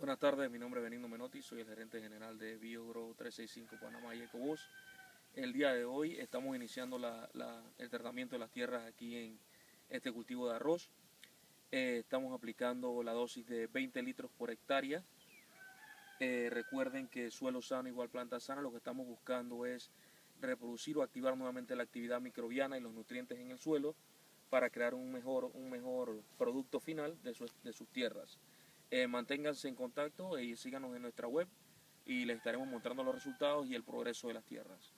Buenas tardes, mi nombre es Benigno Menotti, soy el gerente general de BioGrow 365 Panamá y Ecobos. El día de hoy estamos iniciando el tratamiento de las tierras aquí en este cultivo de arroz. Eh, estamos aplicando la dosis de 20 litros por hectárea. Eh, recuerden que suelo sano igual planta sana, lo que estamos buscando es reproducir o activar nuevamente la actividad microbiana y los nutrientes en el suelo para crear un mejor, un mejor producto final de sus tierras. Eh, manténganse en contacto y síganos en nuestra web y les estaremos mostrando los resultados y el progreso de las tierras.